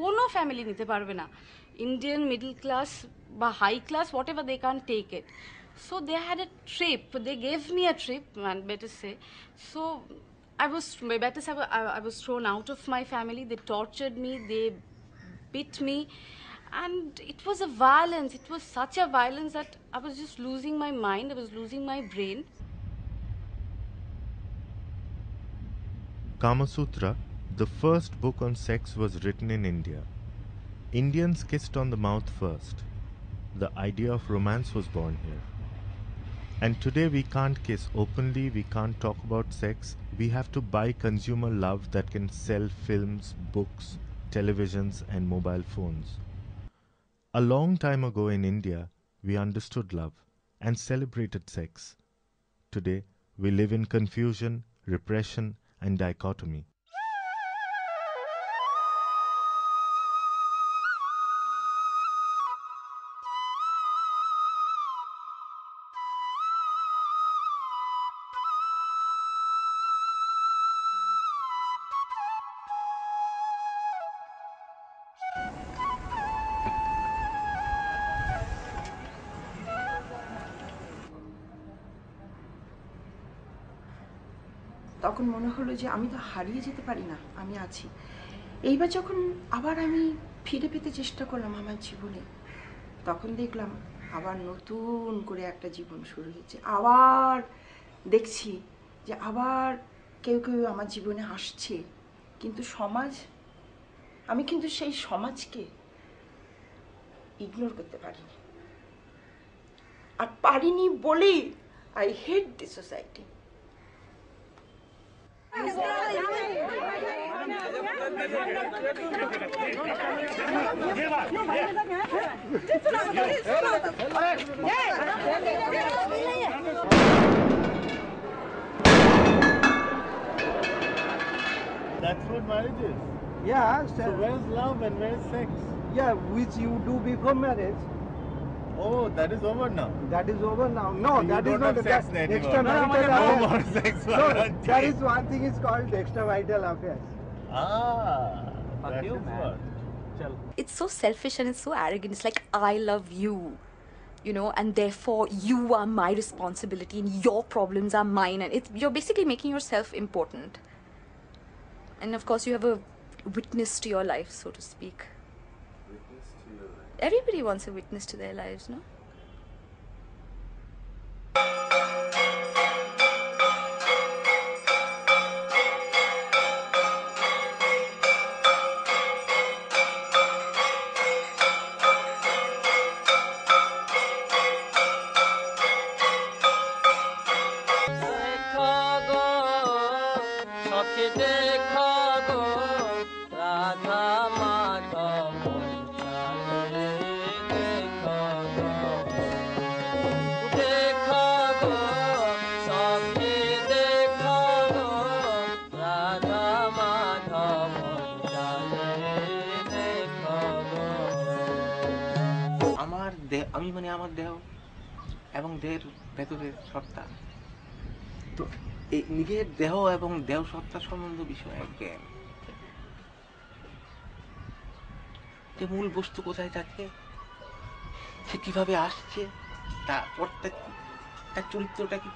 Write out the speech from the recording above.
কোনো ফ্যামিলি নিতে পারবে না ইন্ডিয়ান মিডল ক্লাস বা high class whatever they can take it so they had a trip they gave me a trip man better say so I was better say I, I was thrown out of my family. They tortured me. They beat me, and it was a violence. It was such a violence that I was just losing my mind. I was losing my brain. Kama Sutra, the first book on sex, was written in India. Indians kissed on the mouth first. The idea of romance was born here. And today we can't kiss openly, we can't talk about sex. We have to buy consumer love that can sell films, books, televisions, and mobile phones. A long time ago in India, we understood love and celebrated sex. Today, we live in confusion, repression, and dichotomy. তখন মনে হলো যে আমি তো হারিয়ে যেতে পারি না, আমি আছি। এইবার যখন আবার আমি ফিরে পেতে চেষ্টা করলাম আমার জীবনে, তখন দেখলাম আবার নতুন করে একটা জীবন শুরু হয়েছে। আবার দেখছি যে আবার কেউ কেউ আমার জীবনে আসছে। কিন্তু সমাজ, আমি কিন্তু সেই সমাজকে ইগনোর করতে পারিনি। আর পারিনি বলেই I hate the society That's what marriage is. Yeah, So so, where's love and where's sex? yeah, which you do before marriage. Oh, that is over now. That is over now. No, You that is don't not have that sex anymore. extramarital No affair. more sex for No, a that day. is one thing is called extramarital affairs. Ah, Fuck that you, man. Chal. it's so selfish and it's so arrogant. It's like, I love you, you know, and therefore you are my responsibility and your problems are mine. And it's, you're basically making yourself important. And of course, you have a witness to your life, so to speak. Everybody wants a witness to their lives, no? দেহ, আমি মানে আমার দেহ এবং দেহের ভেতরের সত্তা। তো এই নিজের দেহ এবং দেহ সত্তা সম্বন্ধ বিষয়ে জ্ঞান। যে মূল বস্তু কোথায় থাকে সে কীভাবে আসছে তা তার চরিত্রটা কি